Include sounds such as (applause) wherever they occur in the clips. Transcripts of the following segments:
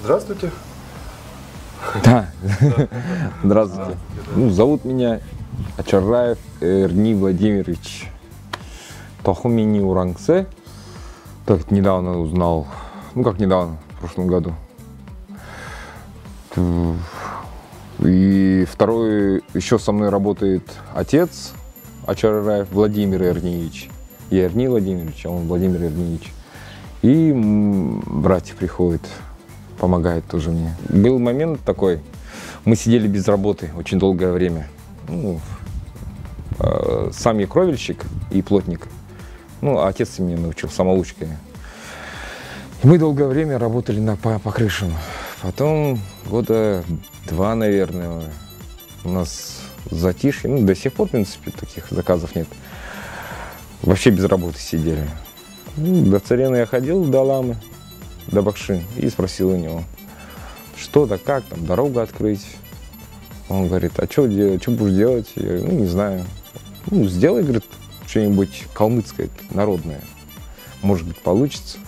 Здравствуйте. Да. Здравствуйте. Ну, зовут меня Ачараев Эрни Владимирович. Тахумини Урангсе. Так, недавно узнал. Ну, как недавно, в прошлом году. И второй, еще со мной работает отец Ачараев Владимир Эрниевич. Я Эрни Владимирович, а он Владимир Эрниевич. И братья приходят, помогает тоже мне. Был момент такой, мы сидели без работы очень долгое время. Ну, э, сам я кровельщик и плотник. Ну, а отец меня научил самоучкой. И мы долгое время работали на, по, по крышам. Потом года два, наверное, у нас затишье. Ну, до сих пор, в принципе, таких заказов нет. Вообще без работы сидели. Ну, до Царена я ходил, до Ламы, до Бакши, и спросил у него, что да как, там, дорогу открыть. Он говорит, а что будешь делать? Я говорю, ну, не знаю. Ну, сделай, говорит, что-нибудь калмыцкое, народное. Может быть, получится.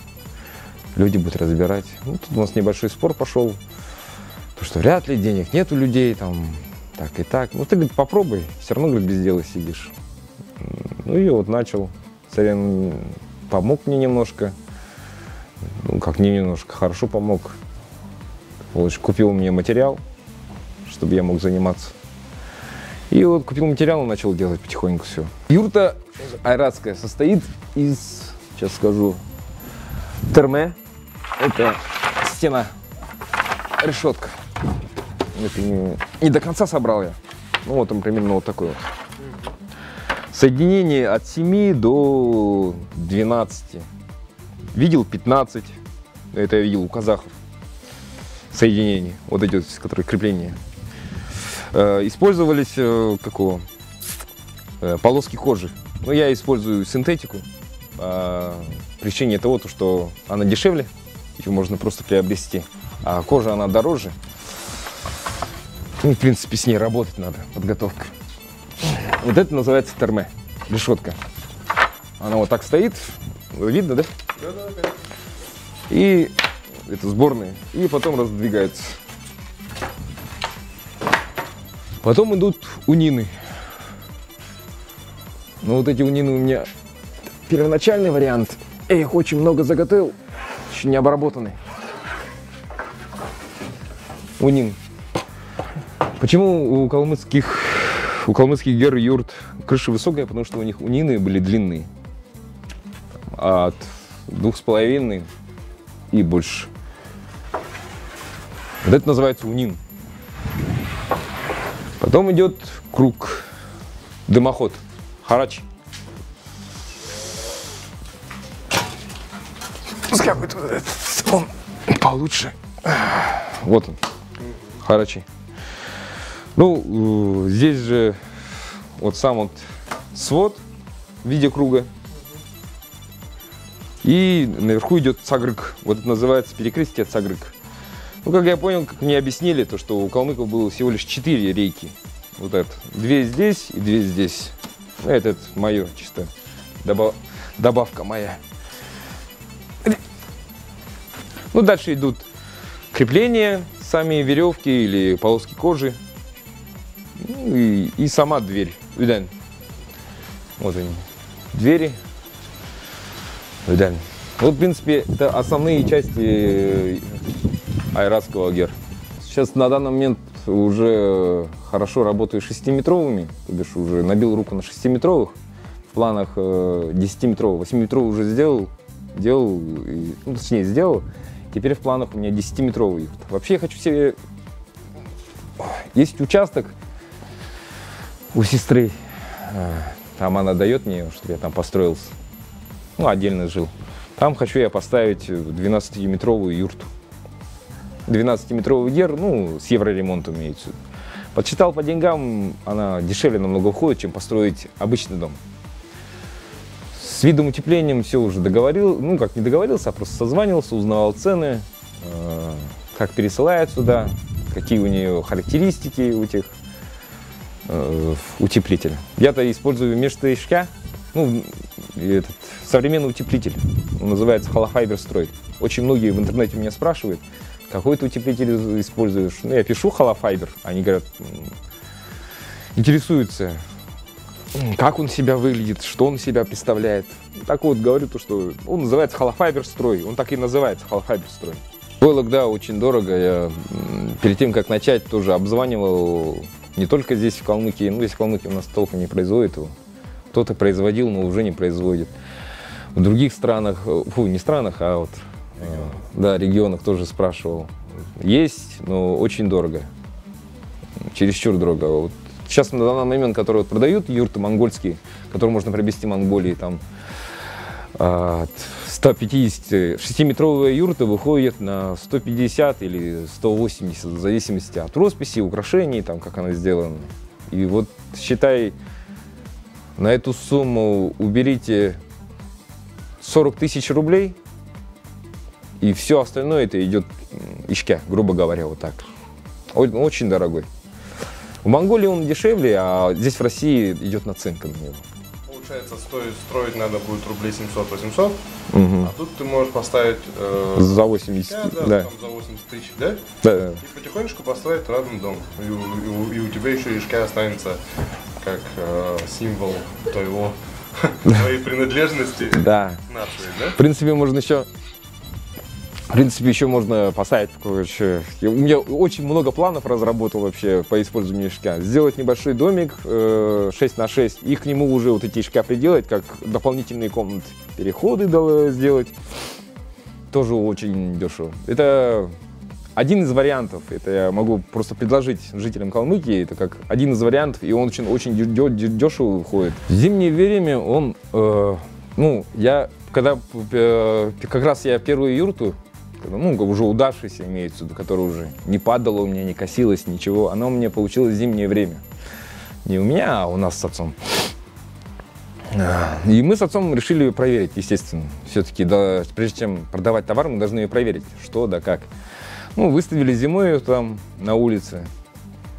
Люди будут разбирать. Ну, тут у нас небольшой спор пошел. То, что вряд ли денег нет у людей, там, так и так. Ну, ты, говорит, попробуй, все равно, говорит, без дела сидишь. Ну, и вот начал. Царин помог мне немножко. Ну, как не немножко, хорошо помог. Купил мне материал, чтобы я мог заниматься. И вот купил материал и начал делать потихоньку все. Юрта айратская состоит из, сейчас скажу, терме. Это стена, решетка. Это не, не до конца собрал я. Ну вот он примерно вот такой вот. Соединение от 7 до 12. Видел 15. Это я видел у казахов. Соединения. Вот эти которые крепления. Э, использовались э, какого? Э, полоски кожи. Но я использую синтетику. По причине того, то, что она дешевле. Ее можно просто приобрести. А кожа, она дороже. Ну, в принципе, с ней работать надо. Подготовка. Вот это называется терме. Решетка. Она вот так стоит. Видно, да? И это сборные. И потом раздвигается. Потом идут унины. Ну вот эти унины у меня первоначальный вариант. Я их очень много заготовил. Еще не обработанный. Унин. Почему у калмыцких у калмыцких гер юрт крыша высокая, потому что у них унины были длинные. От двух с половиной и больше. Вот это называется унин. Потом идет круг, дымоход, харач. Пускай будет вот этот, он получше. Вот он, харачи. Ну, здесь же вот сам вот свод в виде круга. И наверху идет цагрык. Вот это называется перекрестие цагрык. Ну, как я понял, как мне объяснили, то, что у калмыков было всего лишь четыре рейки. Вот это. Две здесь и две здесь. Ну, это, это мое чисто. Добав... Добавка моя. Ну, дальше идут крепления, сами веревки или полоски кожи. Ну, и, и сама дверь. Виден. Вот они. Двери. Виден. Вот, в принципе, это основные части айратского гер. Сейчас на данный момент уже хорошо работаю шестиметровыми, то бишь уже набил руку на шестиметровых. В планах 10-метровых, 8-метровый уже сделал, делал, и, ну, точнее сделал. Теперь в планах у меня 10-метровый юрт. Вообще я хочу себе... Есть участок у сестры, там она дает мне, чтобы я там построился. Ну, отдельно жил. Там хочу я поставить 12-метровую юрту. 12-метровый гер, ну, с евроремонтом имеется. Подсчитал по деньгам, она дешевле намного уходит, чем построить обычный дом. С видом утеплением все уже договорил, ну, как не договорился, а просто созванивался, узнавал цены, э, как пересылает сюда, какие у нее характеристики у тех э, утеплителя. Я-то использую межстояща, ну, этот современный утеплитель. Он называется Холофайбер Строй. Очень многие в интернете меня спрашивают, какой ты утеплитель используешь. Ну, я пишу Холофайбер. Они говорят, интересуются, как он себя выглядит, что он себя представляет. Так вот, говорю то, что он называется Холофайбер Строй. Он так и называется Холофайбер Строй. Войлок, да, очень дорого. Я перед тем, как начать, тоже обзванивал не только здесь, в Калмыкии. Ну, здесь в Калмыкии у нас толком не производит его. Кто-то производил, но уже не производит. В других странах, фу, не странах, а вот, регионах. да, регионах тоже спрашивал. Есть, но очень дорого. Чересчур дорого. Вот сейчас на данный момент, которые вот продают юрты монгольские, которые можно приобрести в Монголии, там, от 150, 6-метровая юрта выходит на 150 или 180, в зависимости от росписи, украшений, там, как она сделана. И вот считай, на эту сумму уберите 40 тысяч рублей, и все остальное это идет ишке, грубо говоря, вот так. Очень дорогой. В Монголии он дешевле, а здесь в России идет наценка на него получается, стоит, строить надо будет рублей 700-800, угу. а тут ты можешь поставить... Э, за 80, 5, да, да. Там за 80 тысяч, да? Да, да. И потихонечку построить родный дом. И, и, и у тебя еще ишка останется как э, символ твоего (laughs) твоей принадлежности да. да? В принципе, можно еще в принципе, еще можно поставить, короче, у меня очень много планов разработал вообще по использованию ишка. Сделать небольшой домик э, 6 на 6 и к нему уже вот эти ишка приделать, как дополнительные комнаты, переходы сделать. Тоже очень дешево. Это один из вариантов, это я могу просто предложить жителям Калмыкии, это как один из вариантов, и он очень, очень дешево уходит. В зимнее время он, э, ну, я, когда, э, как раз я первую юрту ну, уже удавшийся имеется который уже не падало у меня, не косилось, ничего. Оно у меня получилось зимнее время. Не у меня, а у нас с отцом. И мы с отцом решили проверить, естественно. Все-таки, да, прежде чем продавать товар, мы должны ее проверить, что да как. Ну, выставили зимой там на улице,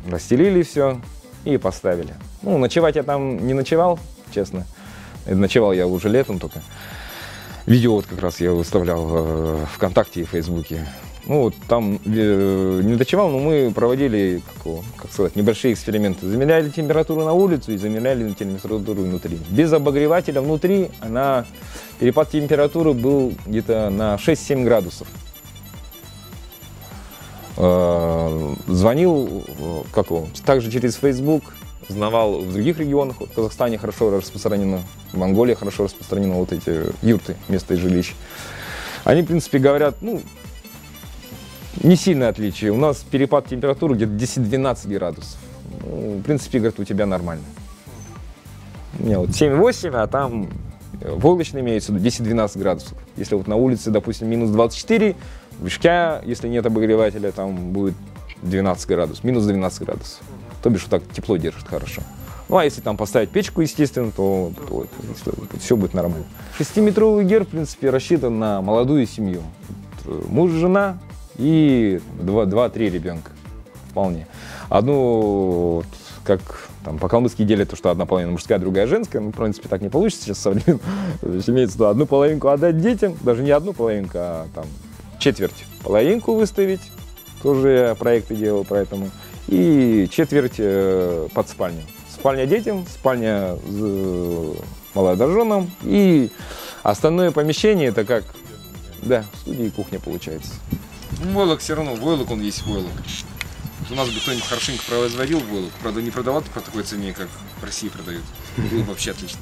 расстелили все и поставили. Ну, ночевать я там не ночевал, честно. Ночевал я уже летом только. Видео вот как раз я выставлял э, ВКонтакте и Фейсбуке. Ну, вот там э, не ночевал, но мы проводили, как, как сказать, небольшие эксперименты. Замеряли температуру на улицу и замеряли температуру внутри. Без обогревателя внутри она, перепад температуры был где-то на 6-7 градусов. Э, звонил, э, как его, также через Facebook, знавал в других регионах. В Казахстане хорошо распространено, в Монголии хорошо распространено вот эти юрты, место жилищ. Они, в принципе, говорят, ну, не сильное отличие. У нас перепад температуры где-то 10-12 градусов. Ну, в принципе, говорят, у тебя нормально. У меня вот 7-8, а там войлочно имеется 10-12 градусов. Если вот на улице, допустим, минус 24, в Ишке, если нет обогревателя, там будет 12 градусов, минус 12 градусов. То бишь, вот так тепло держит хорошо. Ну, а если там поставить печку, естественно, то, то, то, то все будет нормально. Шестиметровый гер, в принципе, рассчитан на молодую семью. Э, муж, жена и два-три ребенка. Вполне. Одну, как там по-калмыцки делят то, что одна половина мужская, другая женская. Ну, в принципе, так не получится сейчас современно. (laughs) Имеется в виду одну половинку отдать детям, даже не одну половинку, а там четверть половинку выставить. Тоже я проекты делал, поэтому и четверть э, под спальню. Спальня детям, спальня молодоженам и остальное помещение это как, да, студия и кухня получается. Ну, войлок все равно, войлок он есть войлок. У нас бы кто-нибудь хорошенько производил войлок, правда не продавал по такой цене, как в России продают. Было бы вообще отлично.